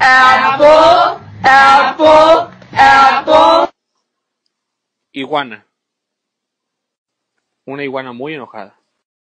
apple, apple, apple. Iguana. Una iguana muy enojada.